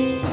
you.